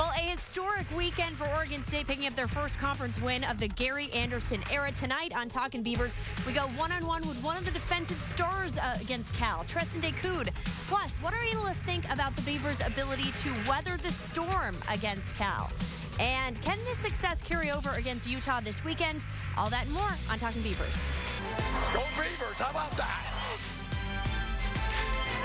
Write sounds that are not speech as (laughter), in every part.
Well, a historic weekend for Oregon State picking up their first conference win of the Gary Anderson era. Tonight on Talking Beavers, we go one on one with one of the defensive stars uh, against Cal, Treston Decoud. Plus, what our analysts think about the Beavers' ability to weather the storm against Cal. And can this success carry over against Utah this weekend? All that and more on Talking Beavers. Go Beavers! How about that?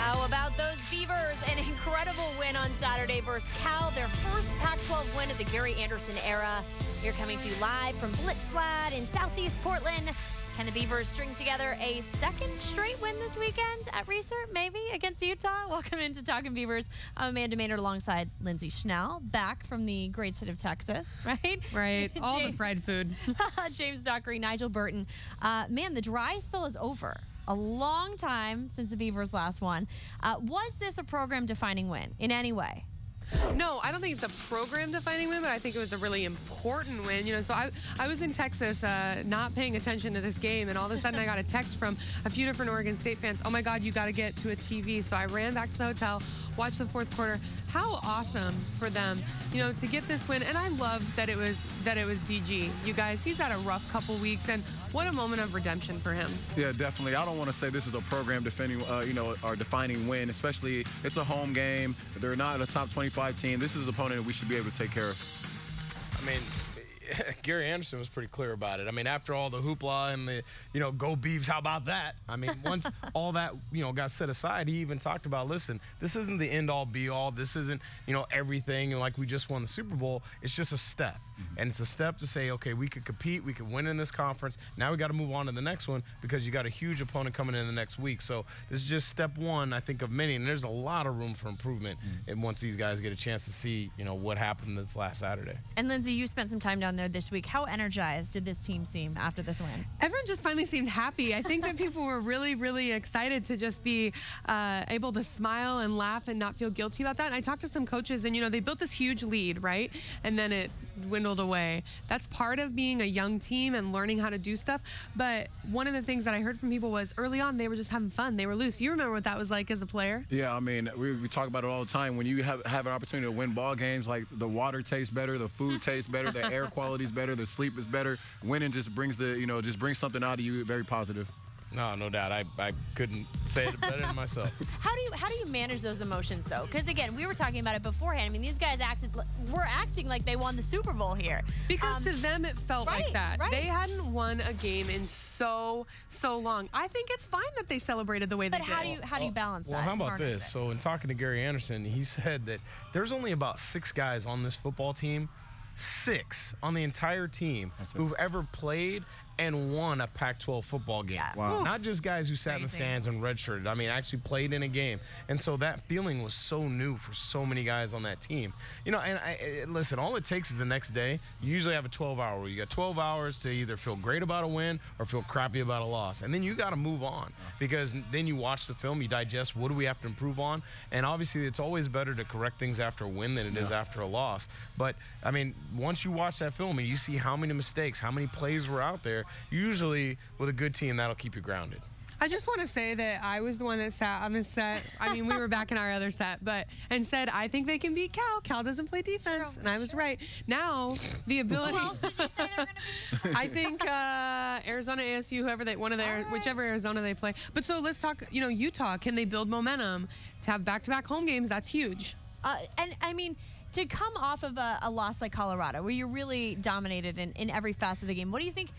How about those Beavers? An incredible win on Saturday versus Cal, their first Pac 12 win of the Gary Anderson era. We're coming to you live from Blitz Ladd in Southeast Portland. Can the Beavers string together a second straight win this weekend at Reser, maybe against Utah? Welcome into Talking Beavers. I'm Amanda Maynard alongside Lindsay Schnell, back from the great state of Texas, (laughs) right? Right. All the (laughs) fried food. (laughs) James Dockery, Nigel Burton. Uh, man, the dry spell is over. A long time since the Beavers last won. Uh, was this a program defining win in any way? No, I don't think it's a program defining win, but I think it was a really important win. You know, so I, I was in Texas uh, not paying attention to this game, and all of a sudden I got a text from a few different Oregon State fans. Oh my God, you got to get to a TV. So I ran back to the hotel, watched the fourth quarter. How awesome for them, you know, to get this win. And I love that it was that it was DG. You guys, he's had a rough couple weeks, and what a moment of redemption for him. Yeah, definitely. I don't want to say this is a program defending, uh, you know, or defining win. Especially, it's a home game. They're not a top 25 team. This is an opponent we should be able to take care of. I mean, (laughs) Gary Anderson was pretty clear about it. I mean, after all the hoopla and the, you know, go Beavs, how about that? I mean, once (laughs) all that, you know, got set aside, he even talked about, listen, this isn't the end all be all. This isn't, you know, everything. And like we just won the Super Bowl, it's just a step. Mm-hmm. And it's a step to say, okay, we could compete, we could win in this conference. Now we got to move on to the next one because you got a huge opponent coming in the next week. So this is just step one, I think, of many. And there's a lot of room for improvement. Mm-hmm. And once these guys get a chance to see, you know, what happened this last Saturday. And Lindsay, you spent some time down there this week. How energized did this team seem after this win? Everyone just finally seemed happy. I think that people were really, really excited to just be uh, able to smile and laugh and not feel guilty about that. And I talked to some coaches, and you know, they built this huge lead, right? And then it dwindled away. That's part of being a young team and learning how to do stuff. But one of the things that I heard from people was early on they were just having fun. They were loose. You remember what that was like as a player? Yeah, I mean, we, we talk about it all the time. When you have have an opportunity to win ball games, like the water tastes better, the food (laughs) tastes better, the air quality is better, the sleep is better. Winning just brings the you know just brings something out of you very positive. No, no doubt. I, I couldn't say it better than myself. (laughs) how do you how do you manage those emotions though? Because again, we were talking about it beforehand. I mean, these guys acted were acting like they won the Super Bowl here. Because um, to them it felt right, like that. Right. They hadn't won a game in so so long. I think it's fine that they celebrated the way but they how did. do you how do you balance well, that? Well, how about this? So, in talking to Gary Anderson, he said that there's only about six guys on this football team six on the entire team who've ever played and won a Pac 12 football game. Yeah. Wow. Not just guys who sat Crazy. in the stands and redshirted. I mean, actually played in a game. And so that feeling was so new for so many guys on that team. You know, and I, listen, all it takes is the next day. You usually have a 12 hour where you got 12 hours to either feel great about a win or feel crappy about a loss. And then you got to move on because then you watch the film, you digest what do we have to improve on. And obviously, it's always better to correct things after a win than it yeah. is after a loss. But, I mean, once you watch that film and you see how many mistakes, how many plays were out there, usually with a good team, that'll keep you grounded. I just want to say that I was the one that sat on this set. I mean, we were back in our other set, but and said I think they can beat Cal. Cal doesn't play defense, True. and I was right. Now the ability. Who else did you say they're going (laughs) to I think uh, Arizona, ASU, whoever they, one of their, right. whichever Arizona they play. But so let's talk. You know, Utah. Can they build momentum to have back-to-back home games? That's huge. Uh, and I mean to come off of a, a, loss like Colorado, where you're really dominated in, in every facet of the game, what do you think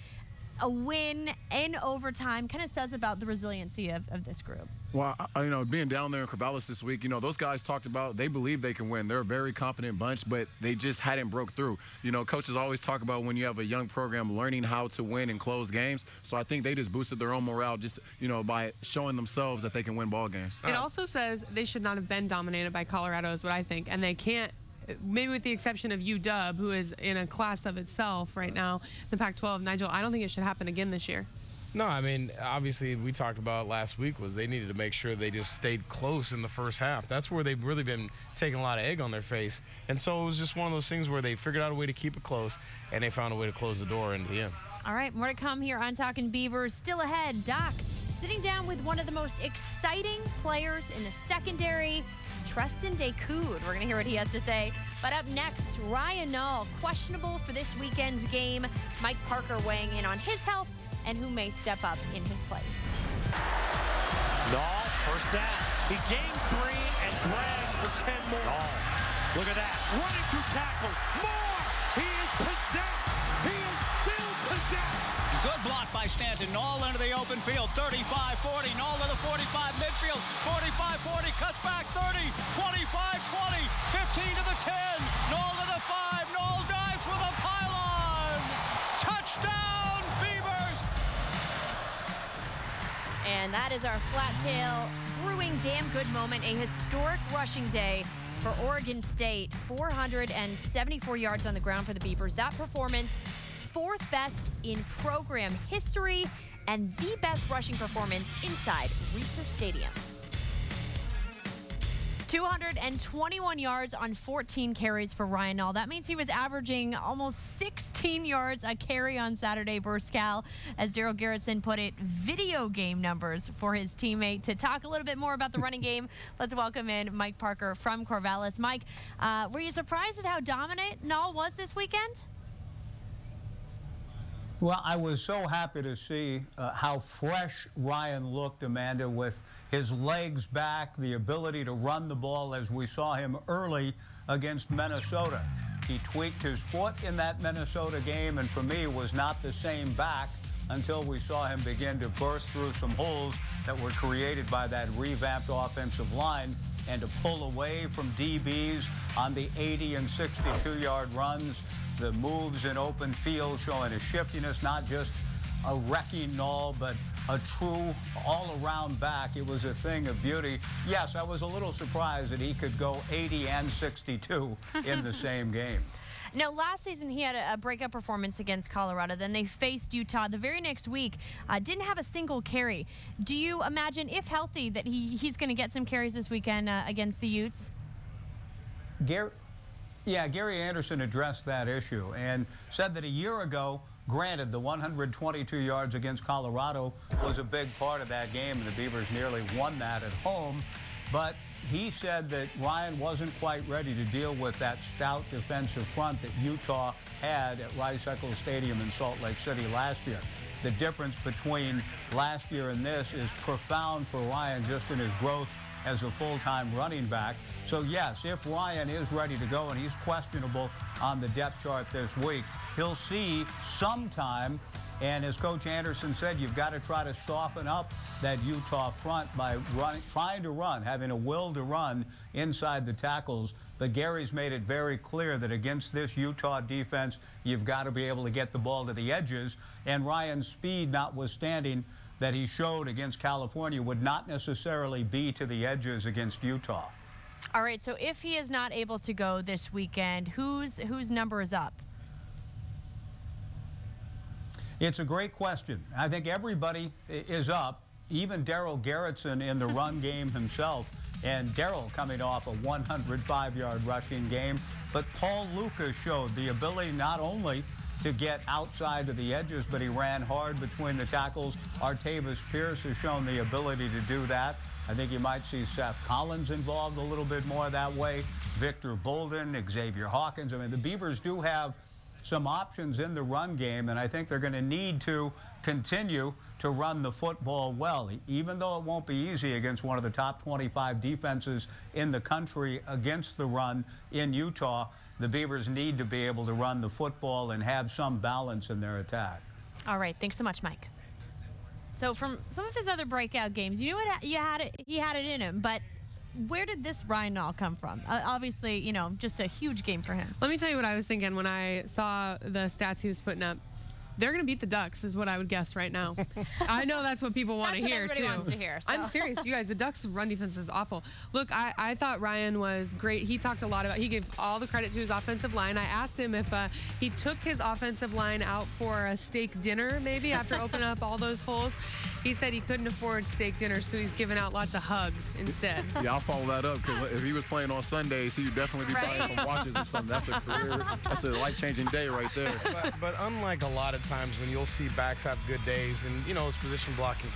a win in overtime kind of says about the resiliency of, of this group? Well, I, you know, being down there in Corvallis this week, you know, those guys talked about they believe they can win. They're a very confident bunch, but they just hadn't broke through. You know, coaches always talk about when you have a young program learning how to win and close games. So I think they just boosted their own morale just, you know, by showing themselves that they can win ball games. It also says they should not have been dominated by Colorado is what I think, and they can't maybe with the exception of UW, who is in a class of itself right now, the Pac 12. Nigel, I don't think it should happen again this year. No, I mean, obviously, we talked about last week was they needed to make sure they just stayed close in the first half. That's where they've really been taking a lot of egg on their face. And so it was just one of those things where they figured out a way to keep it close, and they found a way to close the door into the end. All right, more to come here on Talking Beavers. Still ahead, Doc sitting down with one of the most exciting players in the secondary, Treston Decoud. We're going to hear what he has to say But up next, Ryan Nall, questionable for this weekend's game. Mike Parker weighing in on his health and who may step up in his place. Nall, first down. He gained three and dragged for 10 more. Look at that. Running through tackles. More! He is possessed. He is. Good block by Stanton. Nall into the open field. 35-40. Nall to the 45 midfield. 45-40. Cuts back 30. 25-20. 15 to the 10. Nall to the 5. Nall dives for the pylon. Touchdown, Beavers! And that is our flat tail brewing damn good moment, a historic rushing day for Oregon State. 474 yards on the ground for the Beavers. That performance, fourth best in program history and the best rushing performance inside Reser Stadium. 221 yards on 14 carries for Ryan Nall. That means he was averaging almost 16 yards a carry on Saturday versus Cal. As Darell Garretson put it, video game numbers for his teammate. To talk a little bit more about the running (laughs) game, let's welcome in Mike Parker from Corvallis. Mike, uh, were you surprised at how dominant Nall was this weekend? Well, I was so happy to see uh, how fresh Ryan looked, Amanda, with his legs back, the ability to run the ball as we saw him early against Minnesota. He tweaked his foot in that Minnesota game, and for me, was not the same back until we saw him begin to burst through some holes that were created by that revamped offensive line and to pull away from DBs on the 80 and 62 yard runs, the moves in open field showing a shiftiness, not just a wrecking Nall, but a true all around back. It was a thing of beauty. Yes, I was a little surprised that he could go 80 and 62 in the (laughs) same game. Now, last season he had a, breakout performance against Colorado. Then they faced Utah the very next week. Uh, didn't have a single carry. Do you imagine, if healthy, that he, he's going to get some carries this weekend uh, against the Utes? Gary, yeah, Gary Anderson addressed that issue and said that a year ago, granted, the 122 yards against Colorado was a big part of that game, and the Beavers nearly won that at home. But he said that Ryan wasn't quite ready to deal with that stout defensive front that Utah had at Rice Eccles Stadium in Salt Lake City last year. The difference between last year and this is profound for Ryan just in his growth as a full-time running back. So yes, if Ryan is ready to go and he's questionable on the depth chart this week, he'll see some time and as Coach Anderson said, you've got to try to soften up that Utah front by trying to run, having a will to run inside the tackles. But Gary's made it very clear that against this Utah defense, you've got to be able to get the ball to the edges. And Ryan's speed, notwithstanding, that he showed against California would not necessarily be to the edges against Utah. All right, so if he is not able to go this weekend, whose whose number is up? It's a great question. I think everybody is up, even Darell Garretson in the run (laughs) game himself. And Darell coming off a 105 yard rushing game. But Paul Lucas showed the ability not only to get outside of the edges, but he ran hard between the tackles. Artavis Pierce has shown the ability to do that. I think you might see Seth Collins involved a little bit more that way. Victor Bolden, Xavier Hawkins. I mean, the Beavers do have some options in the run game, and I think they're going to need to continue to run the football well, even though it won't be easy against one of the top 25 defenses in the country against the run in Utah. The Beavers need to be able to run the football and have some balance in their attack. All right, thanks so much, Mike. So from some of his other breakout games, you knew what you had it, he had it in him, but where did this Ryan Nall come from? Uh, obviously, you know, just a huge game for him. Let me tell you what I was thinking when I saw the stats he was putting up. They're going to beat the Ducks, is what I would guess right now. (laughs) I know that's what people want to hear too. Wants to hear, so. I'm serious, you guys. The Ducks' run defense is awful. Look, I, I thought Ryan was great. He talked a lot about. He gave all the credit to his offensive line. I asked him if uh, he took his offensive line out for a steak dinner, maybe after (laughs) opening up all those holes. He said he couldn't afford steak dinner, so he's giving out lots of hugs instead. (laughs) Yeah, I'll follow that up because if he was playing on Sundays, he'd definitely be right. buying some watches or something. That's a career, that's a life-changing day right there. But, but unlike a lot of times when you'll see backs have good days and you know his position blocking,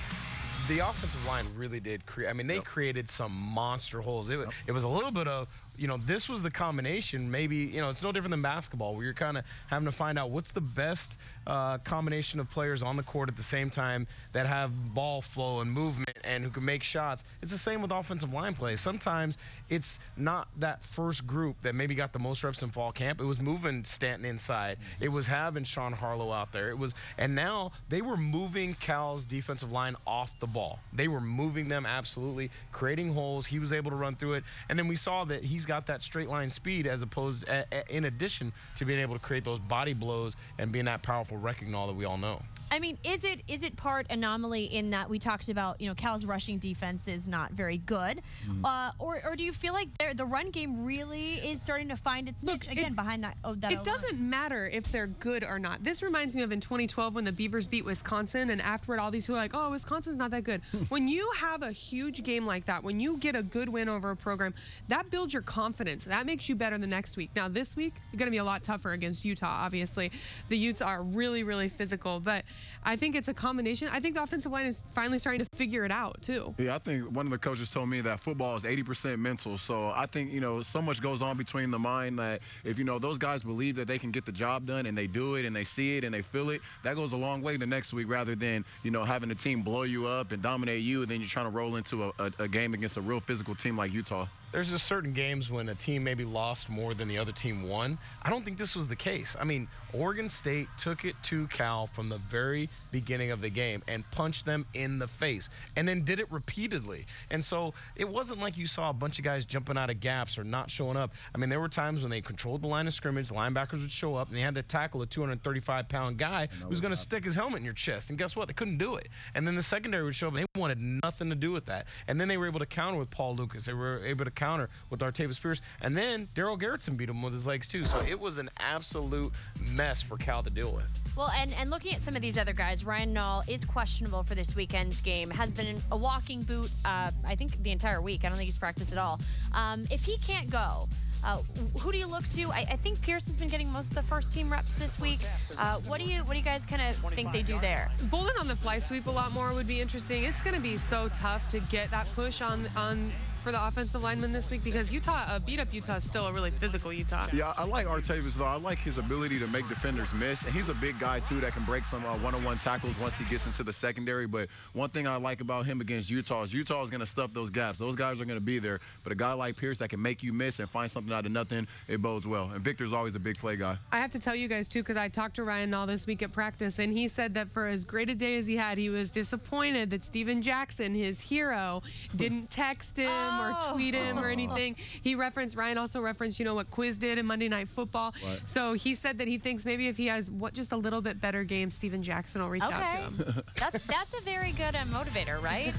the offensive line really did create. I mean, they yep. created some monster holes. It, yep. it was a little bit of you know, this was the combination. Maybe, you know, it's no different than basketball where you're kind of having to find out what's the best uh, combination of players on the court at the same time that have ball flow and movement and who can make shots. It's the same with offensive line play. Sometimes it's not that first group that maybe got the most reps in fall camp. It was moving Stanton inside. It was having Sean Harlow out there. It was, and now they were moving Cal's defensive line off the ball. They were moving them absolutely, creating holes. He was able to run through it, and then we saw that he's got that straight line speed as opposed, in addition to being able to create those body blows and being that powerful wrecking Nall that we all know. I mean, is it is it part anomaly in that we talked about you know Cal's rushing defense is not very good, Mm-hmm. uh, or or do you feel like the run game really is starting to find its Look, niche again it- behind that? Oh, that It O-line? doesn't matter if they're good or not. This reminds me of in 2012 when the Beavers beat Wisconsin, and afterward, all these people are like, oh, Wisconsin's not that good. (laughs) when you have a huge game like that, when you get a good win over a program, that builds your confidence. That makes you better the next week. Now, this week, you're going to be a lot tougher against Utah, obviously. The Utes are really, really really physical, but I think it's a combination. I think the offensive line is finally starting to figure it out, too. Yeah, I think one of the coaches told me that football is 80% mental. So I think, you know, so much goes on between the mind that if, you know, those guys believe that they can get the job done and they do it and they see it and they feel it, that goes a long way the next week rather than, you know, having a team blow you up and dominate you and then you're trying to roll into a, a, a game against a real physical team like Utah. There's just certain games when a team maybe lost more than the other team won. I don't think this was the case. I mean, Oregon State took it to Cal from the very beginning of the game and punched them in the face and then did it repeatedly. And so it wasn't like you saw a bunch of guys jumping out of gaps or not showing up. I mean, there were times when they controlled the line of scrimmage, linebackers would show up and they had to tackle a 235 pound guy who's going to stick his helmet in your chest. And guess what? They couldn't do it. And then the secondary would show up and they wanted nothing to do with that. And then they were able to counter with Paul Lucas. They were able to counter with Artavis Pierce. And then Darell Garretson beat him with his legs too. So it was an absolute mess for Cal to deal with. Well, and, and looking at some of these other guys, Ryan Nall is questionable for this weekend's game. Has been in a walking boot, uh, I think, the entire week. I don't think he's practiced at all. Um, if he can't go, uh, who do you look to? I, I think Pierce has been getting most of the first team reps this week. Uh, what do you what do you guys kind of think they do there? Bolden on the fly sweep a lot more would be interesting. It's going to be so tough to get that push on on for the offensive lineman this week because Utah uh, beat up Utah is still a really physical Utah. Yeah, I like Artavis though. I like his ability to make defenders miss, and he's a big guy too that can break some uh, one-on-one tackles once he gets into the secondary. But one thing I like about him against Utah is Utah is going to stuff those gaps. Those guys are going to be there. But a guy like Pierce that can make you miss and find something out of nothing, it bodes well. And Victor's always a big play guy. I have to tell you guys too because I talked to Ryan all this week at practice, and he said that for as great a day as he had, he was disappointed that Steven Jackson, his hero, didn't text him. Or tweet him or (laughs) anything. He referenced Ryan also referenced you know what Quiz did in Monday Night Football. Right. So he said that he thinks maybe if he has what just a little bit better game, Steven Jackson will reach out to Okay, him. (laughs) that's that's a very good uh, motivator, right?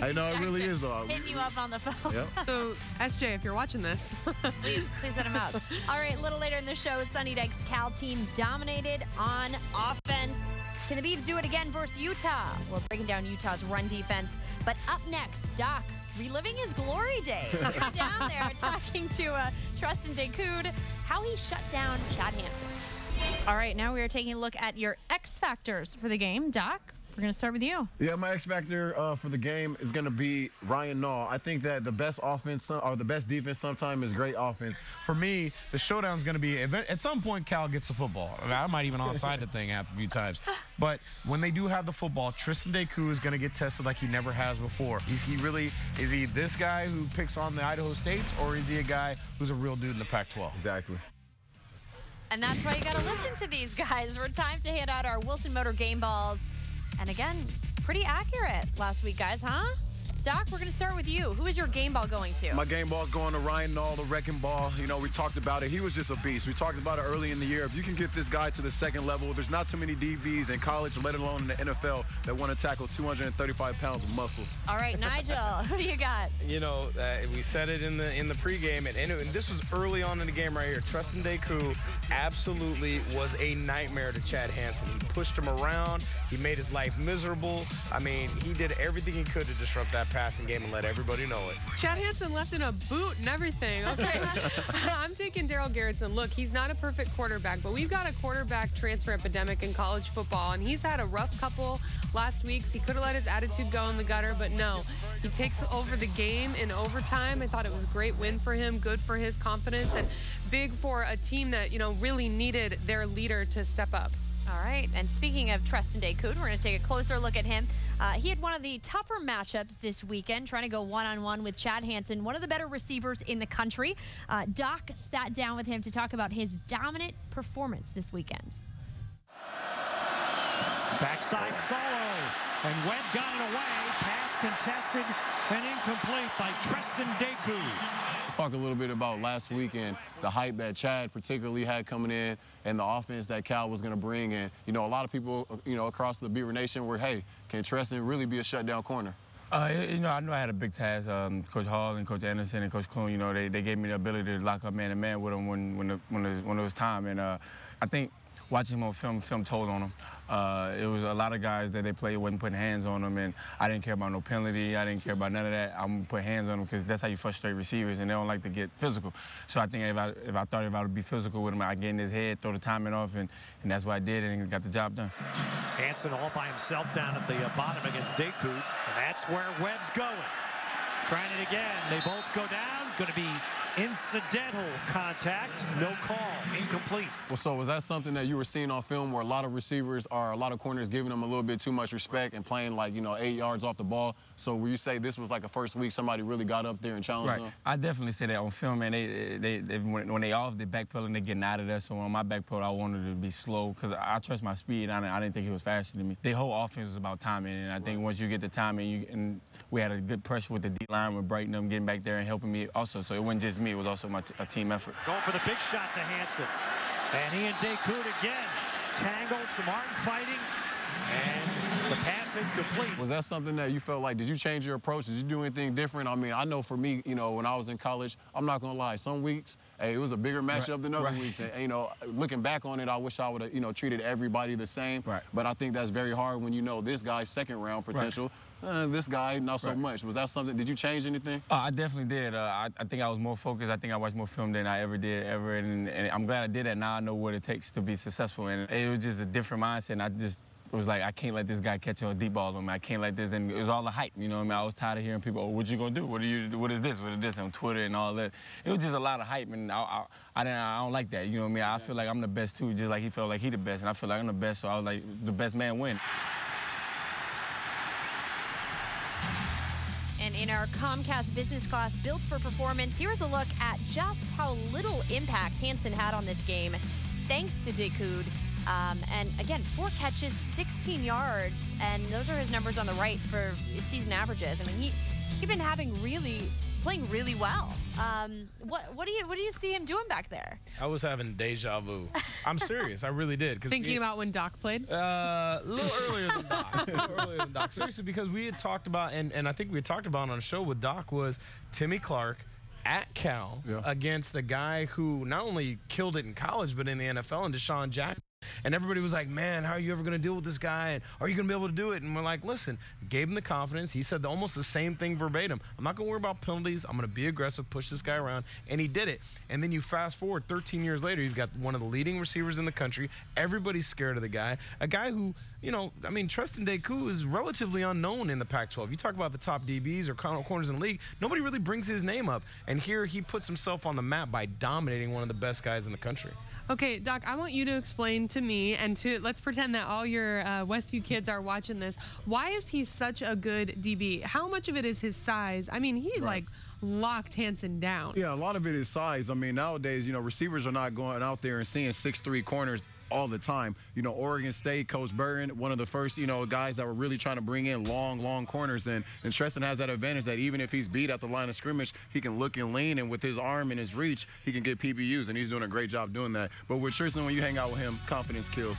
(laughs) I know it really is though. Hitting you up on the phone. Yep. So SJ, if you're watching this, please, please hit him up. All right, a little later in the show, Sonny Dykes Cal team dominated on offense. Can the Beavs do it again versus Utah? We're breaking down Utah's run defense. But up next, Doc reliving his glory days. (laughs) We're down there talking to uh, Treston Decoud, how he shut down Chad Hansen. All right, now we are taking a look at your X factors for the game. Doc, we're going to start with you. Yeah, my X factor uh, for the game is going to be Ryan Nall. I think that the best offense or the best defense sometimes is great offense. For me, the showdown's going to be at some point. Cal gets the football. I, might even onside the thing half a few times. But when they do have the football, Treston Decoud is going to get tested like he never has before. Is he really? Is he this guy who picks on the Idaho States, or is he a guy who's a real dude in the Pac-12? Exactly. And that's why you got to listen to these guys. We're time to hit out our Wilson Motor game balls. And again, pretty accurate last week, guys, huh? Doc, we're going to start with you. Who is your game ball going to? My game ball's going to Ryan Nall, the wrecking ball. You know, we talked about it. He was just a beast. We talked about it early in the year. If you can get this guy to the second level, there's not too many DBs in college, let alone in the NFL, that want to tackle 235 pounds of muscle. All right, Nigel, (laughs) who do you got? You know, uh, we said it in the in the pregame, and, and, and this was early on in the game right here. Treston Decoud absolutely was a nightmare to Chad Hansen. He pushed him around. He made his life miserable. I mean, he did everything he could to disrupt that that passing game and let everybody know it. Chad Hansen left in a boot and everything. Okay. (laughs) I'm taking Darell Garretson. Look, he's not a perfect quarterback, but we've got a quarterback transfer epidemic in college football, and he's had a rough couple last weeks. He could have let his attitude go in the gutter, but no. He takes over the game in overtime. I thought it was a great win for him, good for his confidence, and big for a team that, you know, really needed their leader to step up. All right. And speaking of Treston Decoud, we're going to take a closer look at him. Uh, he had one of the tougher matchups this weekend, trying to go one on one with Chad Hansen, one of the better receivers in the country. Uh, Doc sat down with him to talk about his dominant performance this weekend. Backside solo, and Webb got it away. Pass contested and incomplete by Treston Decoud. Let's talk a little bit about last weekend, the hype that Chad particularly had coming in, and the offense that Cal was going to bring. And you know, a lot of people, you know, across the Beaver Nation were, hey, can Treston really be a shutdown corner? Uh, you know, I knew I had a big task. Um, Coach Hall and Coach Anderson and Coach Clune, you know, they, they gave me the ability to lock up man to man with them when when, the, when, it, when it was time. And uh, I think watching on film, film told on him. Uh, it was a lot of guys that they played wasn't putting hands on them, and I didn't care about no penalty. I didn't care about none of that. I'm gonna put hands on them because that's how you frustrate receivers, and they don't like to get physical. So I think if I if I thought if I would be physical with him, I'd get in his head, throw the timing off, and, and that's what I did, and got the job done. Hansen all by himself down at the uh, bottom against Decoud, and that's where Webb's going. Trying it again. They both go down. Going to be incidental contact. No call. Incomplete. Well, so was that something that you were seeing on film where a lot of receivers or a lot of corners giving them a little bit too much respect and playing like, you know, eight yards off the ball? So will you say this was like a first week somebody really got up there and challenged Right. them? I definitely say that on film, man. They, they, they when, when they off, they backpedaling, they getting out of there. So on my backpedal, I wanted to be slow because I, I trust my speed. I, didn't- I didn't think he was faster than me. The whole offense was about timing, and I think once you get the timing, you and we had a good pressure with the D line with Brighton them getting back there and helping me also. So it wasn't just me; it was also my a team effort. Going for the big shot to Hansen. And he and Decoud again. Tangled, some arm fighting. And the pass incomplete. Was that something that you felt like, did you change your approach? Did you do anything different? I mean, I know for me, you know, when I was in college, I'm not gonna lie, some weeks, hey, it was a bigger matchup than other right. weeks. And, you know, looking back on it, I wish I would have, you know, treated everybody the same. Right. But I think that's very hard when you know this guy's second round potential. Uh, this guy, not so Right. much. Was that something, did you change anything? Uh, I definitely did. Uh, I, I think I was more focused. I think I watched more film than I ever did ever, and, and I'm glad I did that. Now I know what it takes to be successful, and it was just a different mindset. And I just was like, I can't let this guy catch a deep ball on me. I can't let this, and it was all the hype. You know what I mean? I was tired of hearing people, oh, what you gonna do? What are you? What is this? What is this? On Twitter and all that. It was just a lot of hype, and I, I, I, didn't, I don't like that. You know what I mean? I feel like I'm the best too, just like he felt like he the best, and I feel like I'm the best. So I was like, the best man win. And in our Comcast business class built for performance, here's a look at just how little impact Hansen had on this game, thanks to Decoud. Um, and again, four catches, 16 yards, and those are his numbers on the right for his season averages. I mean, he he's been having really playing really well. Um, what what do you what do you see him doing back there? I was having deja vu. I'm (laughs) serious. I really did. Thinking we- about when Doc played. Uh, a little earlier than Doc. A little earlier than Doc. Seriously, because we had talked about, and, and I think we had talked about on a show with Doc was Timmy Clark at Cal Yeah. against a guy who not only killed it in college, but in the NFL, and DeSean Jackson. And everybody was like, man, how are you ever going to deal with this guy? And are you going to be able to do it? And we're like, listen, gave him the confidence. He said almost the same thing verbatim. I'm not going to worry about penalties. I'm going to be aggressive, push this guy around. And he did it. And then you fast forward 13 years later, you've got one of the leading receivers in the country. Everybody's scared of the guy. A guy who, you know, I mean, Treston Decoud is relatively unknown in the Pac 12. You talk about the top DBs or corner- corners in the league, nobody really brings his name up. And here he puts himself on the map by dominating one of the best guys in the country. Okay, Doc, I want you to explain to me and to let's pretend that all your uh, Westview kids are watching this. Why is he such a good DB? How much of it is his size? I mean, he like locked Hansen down. Yeah, a lot of it is size. I mean, nowadays, you know, receivers are not going out there and seeing six three corners all the time. You know, Oregon State, Coach Burton, one of the first, you know, guys that were really trying to bring in long, long corners. And, and Treston has that advantage that even if he's beat at the line of scrimmage, he can look and lean, and with his arm and his reach, he can get PBUs, and he's doing a great job doing that. But with Treston, when you hang out with him, confidence kills.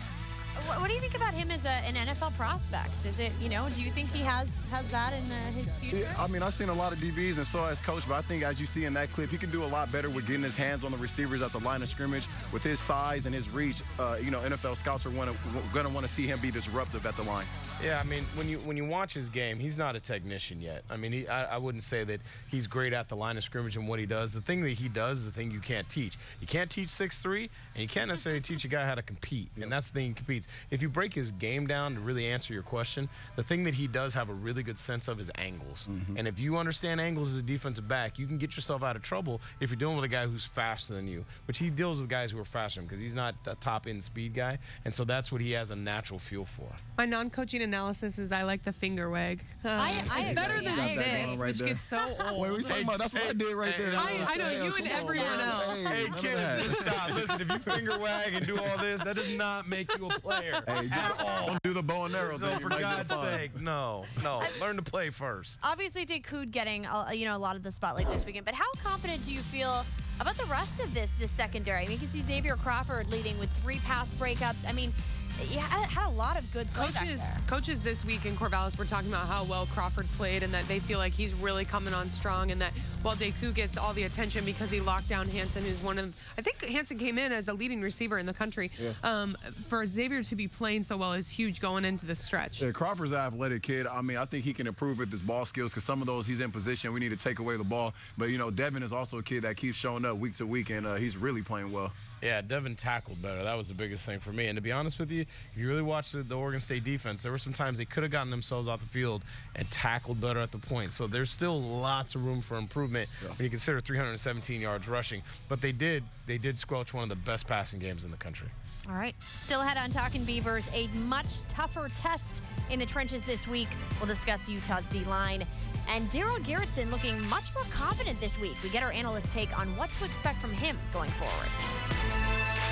What, what do you think about him as a, an NFL prospect? Is it, you know, do you think he has has that in the, his future? Yeah, I mean, I've seen a lot of DBs and so has Coach, but I think as you see in that clip, he can do a lot better with getting his hands on the receivers at the line of scrimmage. With his size and his reach, uh, you know, NFL scouts are going to want to see him be disruptive at the line. Yeah, I mean, when you when you watch his game, he's not a technician yet. I mean, he, I, I wouldn't say that he's great at the line of scrimmage and what he does. The thing that he does is the thing you can't teach. You can't teach six three, and you can't necessarily teach a guy how to compete. And that's the thing he competes. If you break his game down to really answer your question, the thing that he does have a really good sense of is angles. Mm-hmm. And if you understand angles as a defensive back, you can get yourself out of trouble if you're dealing with a guy who's faster than you. Which he deals with guys who are faster than him because he's not a top end speed guy, and so that's what he has a natural feel for. My non-coaching analysis is I like the finger wag. Uh, I- I it's better agree. than I this, Right which there. gets so old. (laughs) Wait, we talking about? That's what I did right there. I- I know, you and Come on, everyone else. Hey, Hey kids, just stop. Listen, if you finger wag and do all this, that does not make you a player. (laughs) Hey, just (laughs) don't do the bow and arrow. So thing. For God's sake, no, no. Learn to play first. Obviously, Decoud getting uh, you know a lot of the spotlight this weekend, but how confident do you feel about the rest of this this secondary? I mean, you can see Xavier Crawford leading with three pass breakups. I mean, he had, had a lot of good play back Coaches, there. coaches this week in Corvallis were talking about how well Crawford played and that they feel like he's really coming on strong and that while Decoud gets all the attention because he locked down Hansen, who's one of I think Hansen came in as a leading receiver in the country. Yeah. Um, for Xavier to be playing so well is huge going into the stretch. Yeah, Crawford's an athletic kid. I mean, I think he can improve with his ball skills because some of those he's in position. We need to take away the ball. But, you know, Devin is also a kid that keeps showing up week to week, and uh, he's really playing well. Yeah, Devin tackled better. That was the biggest thing for me. And to be honest with you, if you really watch the, the Oregon State defense, there were some times they could have gotten themselves off the field and tackled better at the point. So there's still lots of room for improvement when you consider 317 yards rushing. But they did they did squelch one of the best passing games in the country. All right. Still ahead on Talking Beavers, a much tougher test in the trenches this week. We'll discuss Utah's D line. And Darell Garretson looking much more confident this week. We get our analyst take on what to expect from him going forward.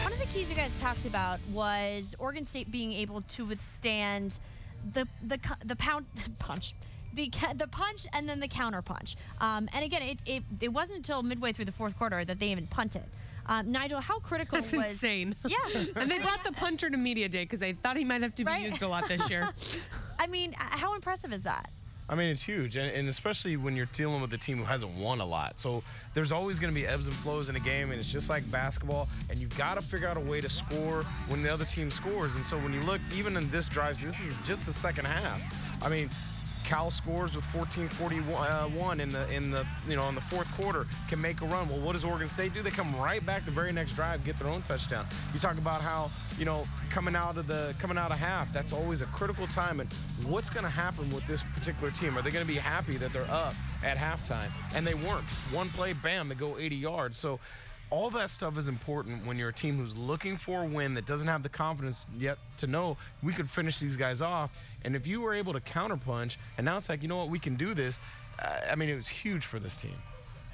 One of the keys you guys talked about was Oregon State being able to withstand the the the pound (laughs) punch. The, the punch and then the counter punch. Um, and again, it, it, it wasn't until midway through the fourth quarter that they even punted. Um, Nigel, how critical That's was insane. (laughs) Yeah, (laughs) And they brought the punter to media day because they thought he might have to be Right? used a lot this year. I mean, how impressive is that? I mean, it's huge, and, and especially when you're dealing with a team who hasn't won a lot. So there's always going to be ebbs and flows in a game, and it's just like basketball. And you've got to figure out a way to score when the other team scores. And so when you look, even in this drive, this is just the second half. I mean, Cal scores with 14-41 in the in the you know in the fourth quarter can make a run. Well, what does Oregon State do? They come right back the very next drive, get their own touchdown. You talk about how you know coming out of the coming out of half, that's always a critical time. And what's going to happen with this particular team? Are they going to be happy that they're up at halftime? And they weren't. One play, bam, they go 80 yards. So all that stuff is important when you're a team who's looking for a win that doesn't have the confidence yet to know we could finish these guys off. And if you were able to counterpunch, and now it's like, you know what, we can do this. I mean, it was huge for this team.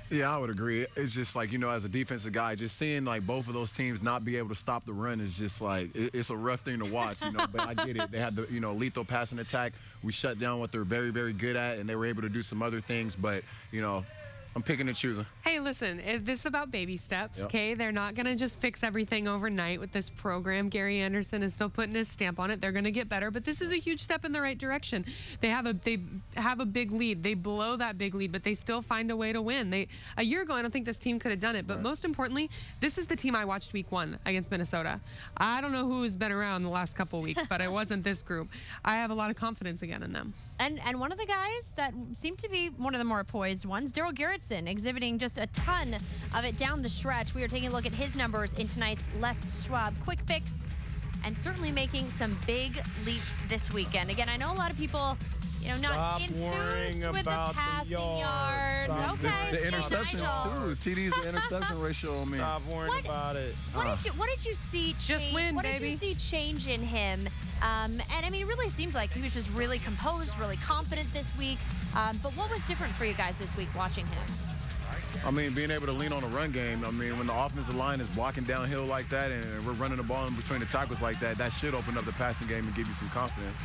Yeah, I would agree. It's just like, you know, as a defensive guy, just seeing like both of those teams not be able to stop the run is just like, it's a rough thing to watch, you know, but I get it. They had the, you know, lethal passing attack. We shut down what they're very, very good at, and they were able to do some other things, but, you know, I'm picking and choosing. Hey, listen, eh, this is about baby steps, Yep. okay? They're not going to just fix everything overnight with this program. Gary Anderson is still putting his stamp on it. They're going to get better, but this is a huge step in the right direction. They have a they have a big lead. They blow that big lead, but they still find a way to win. They a year ago, I don't think this team could have done it, but most importantly, this is the team I watched week 1 against Minnesota. I don't know who's been around the last couple weeks, but it (laughs) wasn't this group. I have a lot of confidence again in them. And and one of the guys that seemed to be one of the more poised ones, Darell Garretson, exhibiting just a ton of it down the stretch. We are taking a look at his numbers in tonight's Les Schwab Quick Fix, and certainly making some big leaps this weekend. Again, I know a lot of people, you know, not Stop worrying enthused with about the the passing yards. yards. Stop Okay, the so interceptions, Nigel, too. TD's the (laughs) interception ratio on me. Stop worrying What- about it. What did you What did you see? Change, Just win, what baby. did you see change in him? Um, and I mean, it really seemed like he was just really composed, really confident this week. Um, but what was different for you guys this week watching him? I mean, being able to lean on a run game. I mean, when the offensive line is blocking downhill like that and we're running the ball in between the tackles like that, that should open up the passing game and give you some confidence.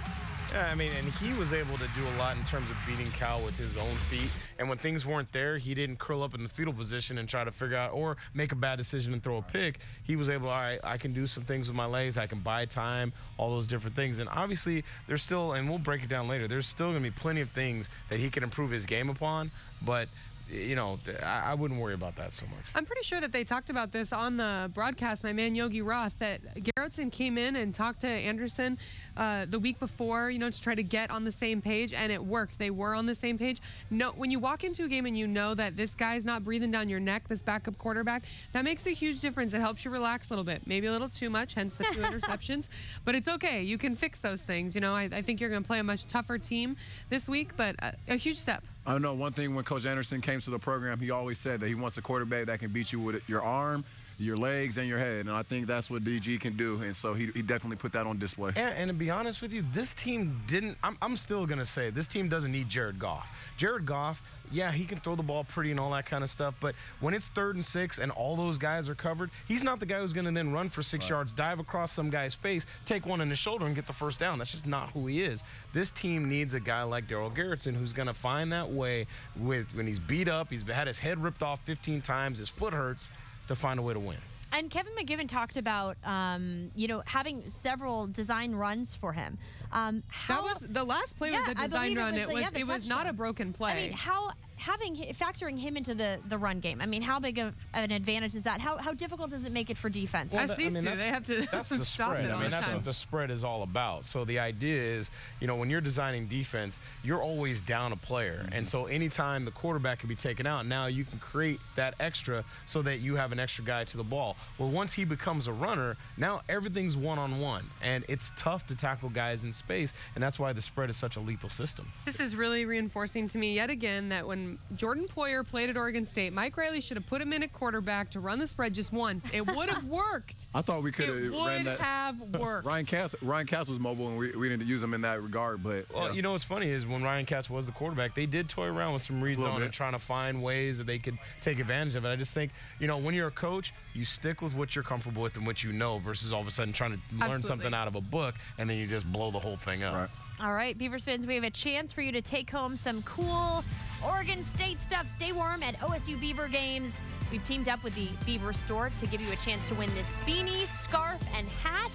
Yeah, I mean, and he was able to do a lot in terms of beating Cal with his own feet. And when things weren't there, he didn't curl up in the fetal position and try to figure out or make a bad decision and throw a pick. He was able, all right, I can do some things with my legs. I can buy time, all those different things. And obviously, there's still, and we'll break it down later, there's still going to be plenty of things that he can improve his game upon. But you know, I, I, wouldn't worry about that so much. I'm pretty sure that they talked about this on the broadcast. My man Yogi Roth that Garretson came in and talked to Anderson uh, the week before, you know, to try to get on the same page, and it worked. They were on the same page. No, when you walk into a game and you know that this guy's not breathing down your neck, this backup quarterback, that makes a huge difference. It helps you relax a little bit, maybe a little too much, hence the two (laughs) interceptions. But it's okay. You can fix those things. You know, I, I think you're going to play a much tougher team this week, but a, a huge step. I know one thing when Coach Anderson came to the program, he always said that he wants a quarterback that can beat you with your arm, your legs, and your head. And I think that's what DG can do. And so he, he definitely put that on display. And, and to be honest with you, this team didn't, I'm, I'm still going to say, this team doesn't need Jared Goff. Jared Goff, yeah, he can throw the ball pretty and all that kind of stuff. But when it's third and six and all those guys are covered, he's not the guy who's going to then run for six right. yards, dive across some guy's face, take one in the shoulder, and get the first down. That's just not who he is. This team needs a guy like Darell Garretson who's going to find that way with when he's beat up, he's had his head ripped off 15 times, his foot hurts, to find a way to win. And Kevin McGiven talked about, um, you know, having several design runs for him. Um, how, that was the last play yeah, was a design run. It was, it was, yeah, it was not a broken play. I mean, how having factoring him into the the run game. I mean, how big of an advantage is that? How how difficult does it make it for defense? Well, As these I mean, two, they have to that's (laughs) the stop spread. it. I mean, that's time. what the spread is all about. So the idea is, you know, when you're designing defense, you're always down a player, mm-hmm. and so anytime the quarterback can be taken out, now you can create that extra so that you have an extra guy to the ball. Well, once he becomes a runner, now everything's one on one, and it's tough to tackle guys in space, and that's why the spread is such a lethal system. This is really reinforcing to me yet again that when Jordan Poyer played at Oregon State. Mike Riley should have put him in at quarterback to run the spread just once. It would have worked. (laughs) I thought we could have ran that. have worked. Ryan Katz, Ryan Katz was mobile, and we, we didn't use him in that regard. But well, yeah. you know what's funny is when Ryan Katz was the quarterback, they did toy around with some reads on it, trying to find ways that they could take advantage of it. I just think, you know, when you're a coach, you stick with what you're comfortable with and what you know, versus all of a sudden trying to learn Absolutely. something out of a book and then you just blow the whole thing up. Right. All right, Beavers fans, we have a chance for you to take home some cool Oregon State stuff. Stay warm at OSU Beaver games. We've teamed up with the Beaver store to give you a chance to win this beanie, scarf, and hat.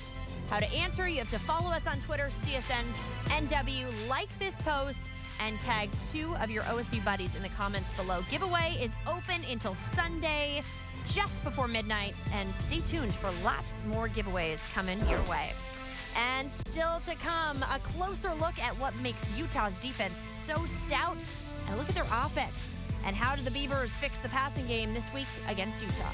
How to answer, you have to follow us on Twitter, CSN NW, like this post, and tag two of your OSU buddies in the comments below. Giveaway is open until Sunday, just before midnight, and stay tuned for lots more giveaways coming your way. And still to come, a closer look at what makes Utah's defense so stout and look at their offense. And how do the Beavers fix the passing game this week against Utah?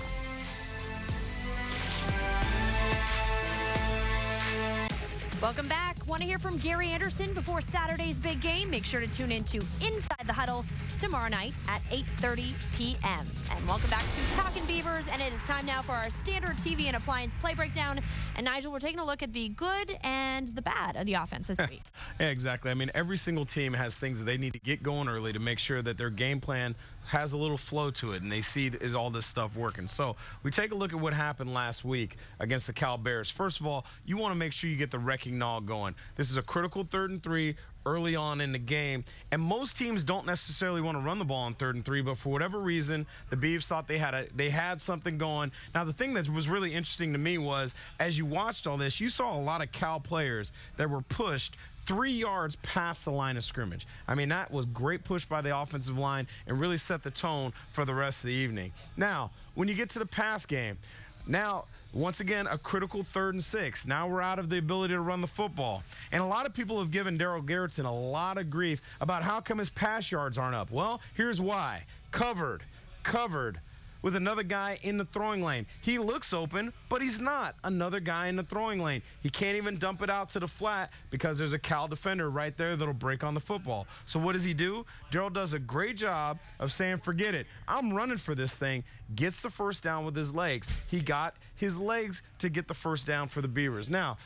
Welcome back. Want to hear from Gary Anderson before Saturday's big game? Make sure to tune in to Inside the Huddle tomorrow night at 8.30 p.m. And welcome back to Talking Beavers. And it is time now for our standard TV and appliance play breakdown. And Nigel, we're taking a look at the good and the bad of the offense this week. (laughs) yeah, exactly. I mean, every single team has things that they need to get going early to make sure that their game plan has a little flow to it and they see is all this stuff working. So we take a look at what happened last week against the Cal Bears. First of all, you want to make sure you get the wrecking Nall going. This is a critical third and three early on in the game. And most teams don't necessarily want to run the ball on third and three, but for whatever reason, the Beavs thought they had a they had something going. Now the thing that was really interesting to me was as you watched all this, you saw a lot of Cal players that were pushed three yards past the line of scrimmage. I mean, that was great push by the offensive line and really set the tone for the rest of the evening. Now, when you get to the pass game, now, once again, a critical third and six. Now we're out of the ability to run the football. And a lot of people have given Darell Garretson a lot of grief about how come his pass yards aren't up. Well, here's why. Covered, covered, with another guy in the throwing lane. He looks open, but he's not. Another guy in the throwing lane. He can't even dump it out to the flat because there's a Cal defender right there that'll break on the football. So what does he do? Darell does a great job of saying, forget it. I'm running for this thing. Gets the first down with his legs. He got his legs to get the first down for the Beavers. Now,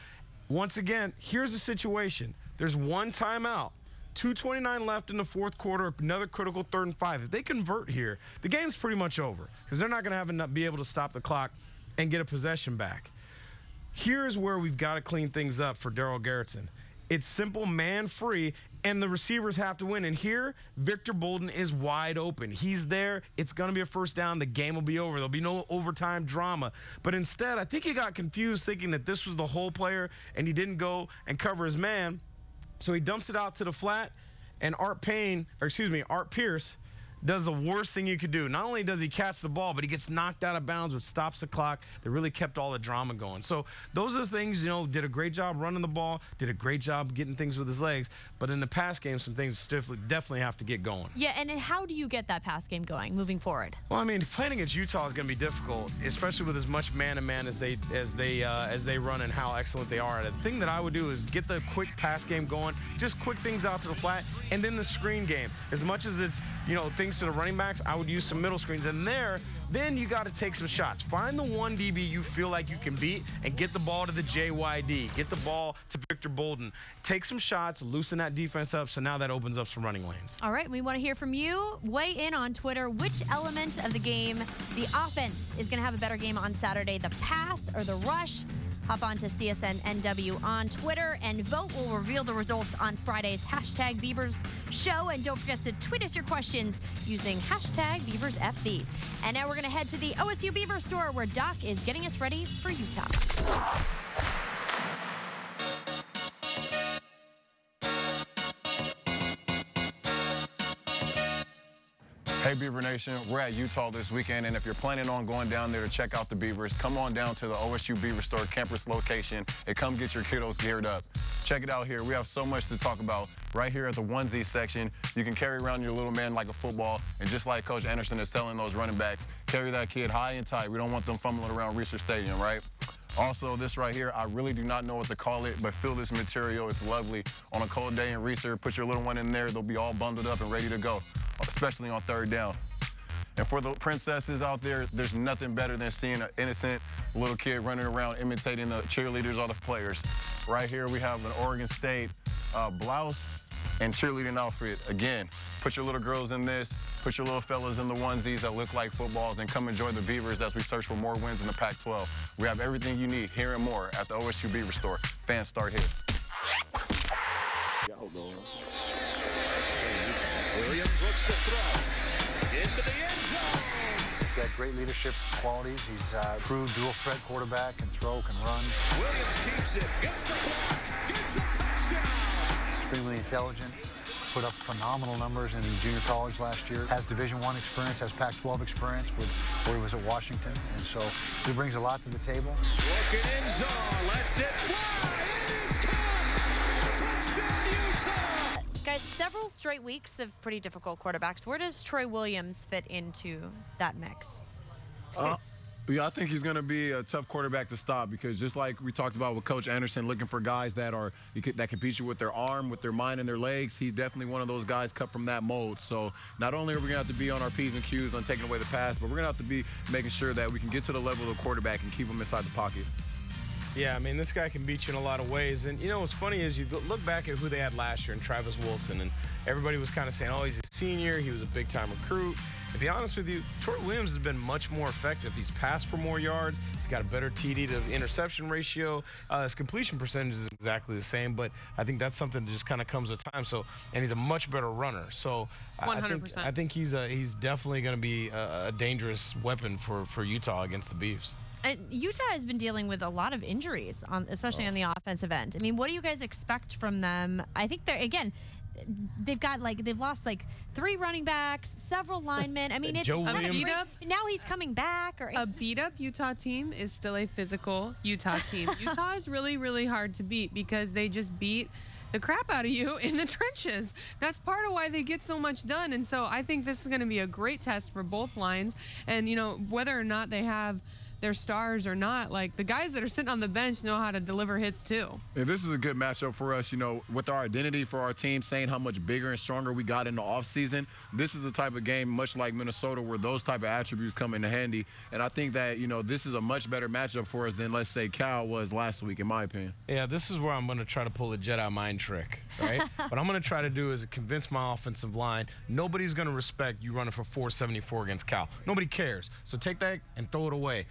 once again, here's the situation. There's one timeout. 229 left in the fourth quarter, another critical third and five. If they convert here, the game's pretty much over because they're not going to have enough, be able to stop the clock and get a possession back. Here's where we've got to clean things up for Darell Garretson. It's simple, man free, and the receivers have to win. And here, Victor Bolden is wide open. He's there. It's going to be a first down. The game will be over. There'll be no overtime drama. But instead, I think he got confused thinking that this was the whole player and he didn't go and cover his man. So he dumps it out to the flat, and Art Payne, or excuse me, Art Pierce does the worst thing you could do. Not only does he catch the ball, but he gets knocked out of bounds, which stops the clock. That really kept all the drama going. So those are the things, you know, did a great job running the ball, did a great job getting things with his legs. But in the pass game, some things definitely, definitely have to get going. Yeah, and how do you get that pass game going moving forward? Well, I mean, playing against Utah is going to be difficult, especially with as much man-to-man as they as they uh, as they run and how excellent they are at it. The thing that I would do is get the quick pass game going, just quick things out to the flat, and then the screen game. As much as it's you know things to the running backs, I would use some middle screens, and there then you got to take some shots. Find the one DB you feel like you can beat and get the ball to the JYD. Get the ball to Victor Bolden. Take some shots, loosen that defense up, so now that opens up some running lanes. All right, we want to hear from you. Weigh in on Twitter. Which element of the game, the offense, is going to have a better game on Saturday? The pass or the rush? Hop on to CSN NW on Twitter and vote. We'll reveal the results on Friday's hashtag Beavers Show. And don't forget to tweet us your questions using hashtag BeaversFB. And now we're going to head to the OSU Beaver store where Doc is getting us ready for Utah. Hey, Beaver Nation, we're at Utah this weekend, and if you're planning on going down there to check out the Beavers, come on down to the OSU Beaver Store campus location and come get your kiddos geared up. Check it out here. We have so much to talk about. Right here at the onesie section, you can carry around your little man like a football, and just like Coach Anderson is telling those running backs, carry that kid high and tight. We don't want them fumbling around Rice Eccles Stadium, right? Also, this right here, I really do not know what to call it, but feel this material. It's lovely. On a cold day in Rice Eccles, put your little one in there. They'll be all bundled up and ready to go, especially on third down. And for the princesses out there, there's nothing better than seeing an innocent little kid running around imitating the cheerleaders or the players. Right here, we have an Oregon State uh, blouse and cheerleading outfit. Again, put your little girls in this, put your little fellas in the onesies that look like footballs, and come enjoy the Beavers as we search for more wins in the Pac-12. We have everything you need here and more at the OSU Beaver Store. Fans start here. Williams looks to throw. Into the end zone. He's got great leadership qualities. He's uh, a true dual threat quarterback, can throw, can run. Williams keeps it. Gets the block. Gets a touchdown. Extremely intelligent. Put up phenomenal numbers in junior college last year. Has Division One experience, has Pac-12 experience with where he was at Washington, and so he brings a lot to the table. Looking in zone. Lets it fly. It is caught. Touchdown, Utah. Guys, several straight weeks of pretty difficult quarterbacks. Where does Troy Williams fit into that mix? Uh, yeah, I think he's going to be a tough quarterback to stop because just like we talked about with Coach Anderson, looking for guys that are that can beat you with their arm, with their mind, and their legs. He's definitely one of those guys cut from that mold. So not only are we going to have to be on our p's and q's on taking away the pass, but we're going to have to be making sure that we can get to the level of the quarterback and keep him inside the pocket. Yeah, I mean, this guy can beat you in a lot of ways. And, you know, what's funny is you look back at who they had last year and Travis Wilson, and everybody was kind of saying, oh, he's a senior. He was a big time recruit. To be honest with you, Troy Williams has been much more effective. He's passed for more yards. He's got a better TD to interception ratio. Uh, his completion percentage is exactly the same, but I think that's something that just kind of comes with time. So, and he's a much better runner. So, I- I think 100%. I think he's a, he's definitely going to be a, a dangerous weapon for for Utah against the Beefs. And Utah has been dealing with a lot of injuries, on, especially on the offensive end. I mean, what do you guys expect from them? I think they're again. They've got like they've lost like three running backs, several (laughs) linemen. I mean, it's Joe kind of Williams. great- now he's coming back, or A beat up Utah team is still a physical Utah team. (laughs) Utah is really, really hard to beat because they just beat the crap out of you (laughs) in the trenches. That's part of why they get so much done. And so I think this is going to be a great test for both lines. And, you know, whether or not they have their stars or not, like the guys that are sitting on the bench know how to deliver hits too. Yeah, this is a good matchup for us, you know, with our identity for our team, saying how much bigger and stronger we got in the offseason. This is the type of game, much like Minnesota, where those type of attributes come into handy. And I think that, you know, this is a much better matchup for us than, let's say, Cal was last week, in my opinion. Yeah, this is where I'm going to try to pull a Jedi mind trick, right? (laughs) what I'm going to try to do is convince my offensive line nobody's going to respect you running for 474 against Cal. Nobody cares. So take that and throw it away.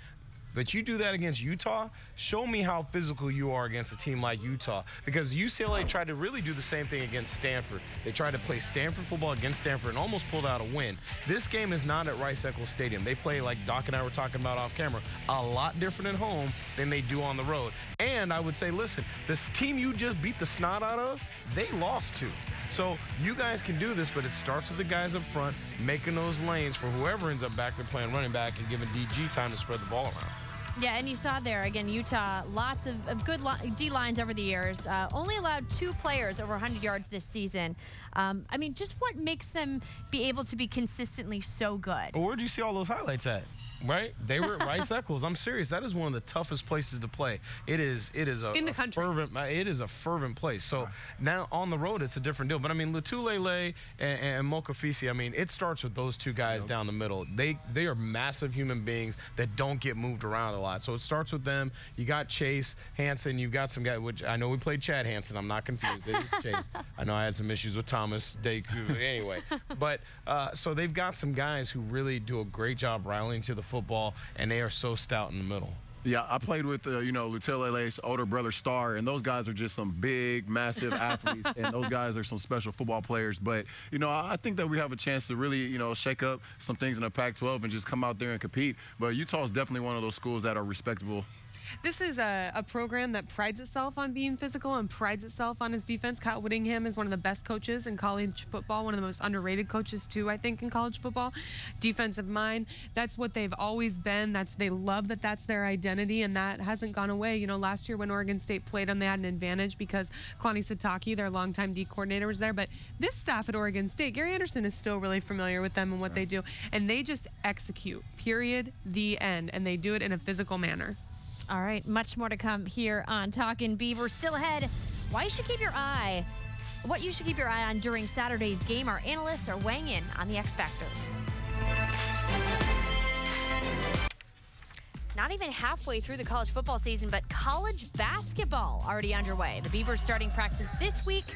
But you do that against Utah, show me how physical you are against a team like Utah. Because UCLA tried to really do the same thing against Stanford. They tried to play Stanford football against Stanford and almost pulled out a win. This game is not at Rice Eccles Stadium. They play, like Doc and I were talking about off camera, a lot different at home than they do on the road. And I would say, listen, this team you just beat the snot out of, they lost to. So you guys can do this, but it starts with the guys up front making those lanes for whoever ends up back there playing running back and giving DG time to spread the ball around. Yeah, and you saw there again, Utah, lots of, of good D lines over the years. Uh, only allowed two players over 100 yards this season. Um, I mean, just what makes them be able to be consistently so good? Well, where'd you see all those highlights at? Right? They were at (laughs) Rice Eccles. I'm serious. That is one of the toughest places to play. It is. It is a, In the a country. fervent. It is a fervent place. So now on the road, it's a different deal. But I mean, Lotulelei and, and Mokofisi. I mean, it starts with those two guys down the middle. They they are massive human beings that don't get moved around a lot. So it starts with them. You got Chase Hansen. You've got some guy. Which I know we played Chad Hansen. I'm not confused. It is Chase. (laughs) I know I had some issues with Thomas Deku. Anyway, (laughs) but uh, so they've got some guys who really do a great job rallying to the football, and they are so stout in the middle. Yeah, I played with uh, you know Lotulelei's older brother Star, and those guys are just some big, massive (laughs) athletes, and those guys are some special football players. But you know, I I think that we have a chance to really you know shake up some things in the Pac-12 and just come out there and compete. But Utah is definitely one of those schools that are respectable. This is a, a program that prides itself on being physical and prides itself on its defense. Kyle Whittingham is one of the best coaches in college football, one of the most underrated coaches too, I think, in college football. Defensive mind, that's what they've always been. That's they love that that's their identity, and that hasn't gone away. You know, last year when Oregon State played them, they had an advantage because Kalani Sitake, their longtime D coordinator, was there. But this staff at Oregon State, Gary Anderson is still really familiar with them and what they do, and they just execute. Period. The end, and they do it in a physical manner. All right, much more to come here on Talking Beaver. Still ahead, why you should keep your eye, what you should keep your eye on during Saturday's game. Our analysts are weighing in on the X Factors. Not even halfway through the college football season, but college basketball already underway. The Beavers starting practice this week,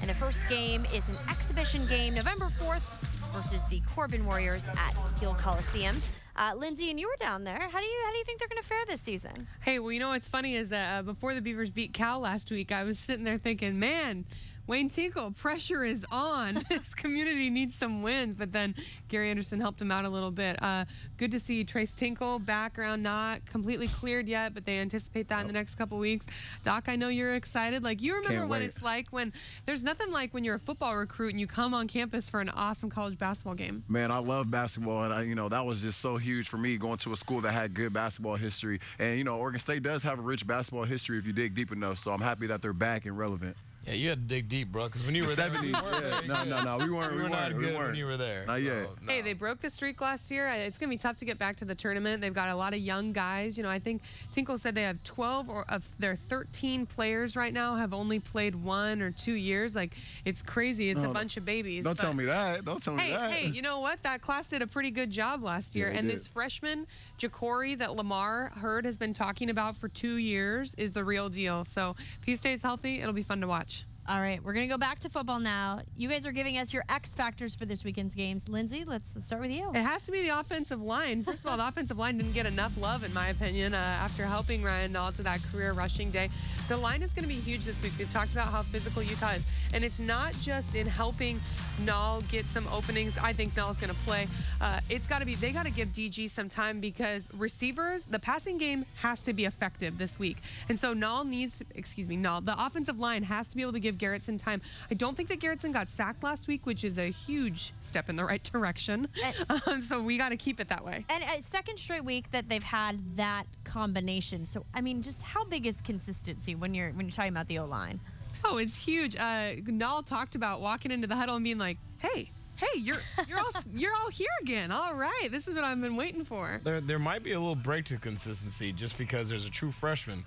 and the first game is an exhibition game November 4th versus the Corban Warriors at Gill Coliseum. Uh, Lindsay, and you were down there. How do you how do you think they're going to fare this season? Hey, well, you know what's funny is that uh, before the Beavers beat Cal last week, I was sitting there thinking, man, Wayne Tinkle, pressure is on. (laughs) this community needs some wins. But then Gary Anderson helped him out a little bit. Uh, good to see Tres Tinkle background not completely cleared yet, but they anticipate that in the next couple weeks. Doc, I know you're excited. Like you remember Can't what wait. it's like when there's nothing like when you're a football recruit and you come on campus for an awesome college basketball game. Man, I love basketball, and I, you know that was just so huge for me going to a school that had good basketball history. And you know, Oregon State does have a rich basketball history if you dig deep enough. So I'm happy that they're back and relevant. Yeah, you had to dig deep, bro. Because when you were The there, we yeah. No, no, no, we weren't- We we were not weren't, we good when weren't. you were there. Not so, yet. no. Hey, they broke the streak last year. It's going to be tough to get back to the tournament. They've got a lot of young guys. You know, I think Tinkle said they have 12 or of their 13 players right now have only played one or two years. Like, it's crazy. It's a bunch of babies. Don't but- tell me that. Don't tell me Hey, that. hey, you know what? That class did a pretty good job last year. Yeah, and did. this freshman, Ja'Cory, that Lamar Hurd has been talking about for two years, is the real deal. So if he stays healthy, it'll be fun to watch. All right, we're going to go back to football now. You guys are giving us your X factors for this weekend's games. Lindsay, let's, let's start with you. It has to be the offensive line. First of all, the offensive line didn't get enough love, in my opinion, uh, after helping Ryan Nall to that career rushing day. The line is going to be huge this week. We've talked about how physical Utah is. And it's not just in helping Nall get some openings. I think Nall's going to play. Uh, it's got to be, they got to give DG some time because receivers, the passing game has to be effective this week. And so Nall needs, excuse me, Nall, the offensive line has to be able to give Garretson time. I don't think that Garretson got sacked last week, which is a huge step in the right (laughs) direction. (laughs) Um, so we got to keep it that way. And uh, second straight week that they've had that combination. So, I mean, just how big is consistency when you're when you're talking about the O line? Oh, it's huge. Uh, Nall talked about walking into the huddle and being like, "Hey, hey, you're you're all (laughs) you're all here again. All right, this is what I've been waiting for." There, there might be a little break to consistency just because there's a true freshman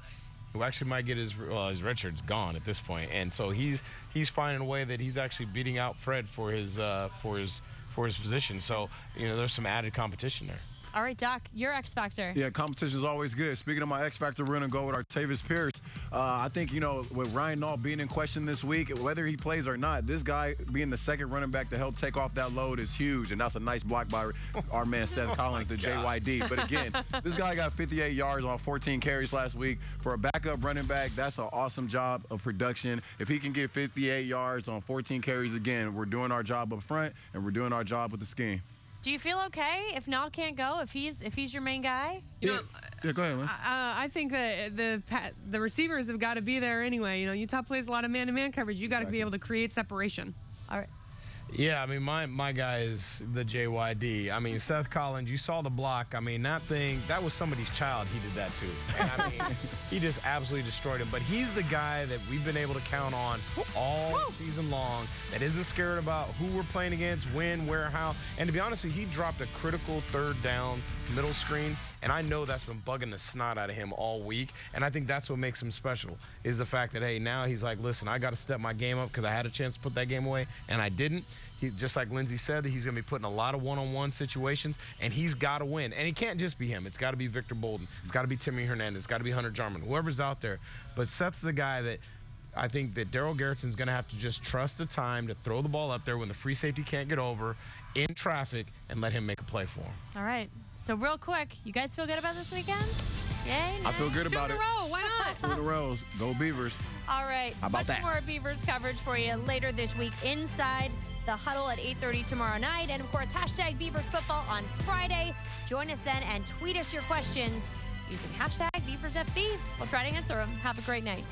who actually might get his well, his red shirt's gone at this point, and so he's he's finding a way that he's actually beating out Fred for his uh, for his for his position. So you know, there's some added competition there. All right, Doc, your X Factor. Yeah, competition is always good. Speaking of my X Factor, we're going to go with Artavis Pierce. Uh, I think, you know, with Ryan Nall being in question this week, whether he plays or not, this guy being the second running back to help take off that load is huge. And that's a nice block by our man (laughs) Seth Collins, the JYD. But again, this guy got 58 yards on 14 carries last week. For a backup running back, that's an awesome job of production. If he can get 58 yards on 14 carries again, we're doing our job up front and we're doing our job with the scheme. Do you feel okay if Nall can't go? If he's if he's your main guy? You know, Yeah, go ahead, Liz. uh, I think that the the receivers have got to be there anyway. You know, Utah plays a lot of man-to-man coverage. You got to be able to create separation. All right. Yeah, I mean, my my guy is the JYD. I mean, Seth Collins, you saw the block. I mean, that thing, that was somebody's child. He did that to. And I (laughs) mean, he just absolutely destroyed him. But he's the guy that we've been able to count on all season long that isn't scared about who we're playing against, when, where, how. And to be honest with you, he dropped a critical third down middle screen. And I know that's been bugging the snot out of him all week. And I think that's what makes him special is the fact that, hey, now he's like, listen, I got to step my game up because I had a chance to put that game away and I didn't. He, just like Lindsay said, he's going to be put in a lot of one-on-one situations, and he's got to win. And it can't just be him. It's got to be Victor Bolden. It's got to be Timmy Hernandez. It's got to be Hunter Jarmon. Whoever's out there. But Seth's the guy that I think that Darell Garretson's going to have to just trust the time to throw the ball up there when the free safety can't get over in traffic and let him make a play for him. All right. So real quick, you guys feel good about this weekend? Yay? I feel good Two about in it. a row. Why not? Two in a row. Go Beavers. All right. How about Much that? more Beavers coverage for you later this week inside the huddle at 8.30 tomorrow night. And of course, hashtag Beavers football on Friday. Join us then and tweet us your questions using hashtag BeaversFB. We'll try to answer them. Have a great night.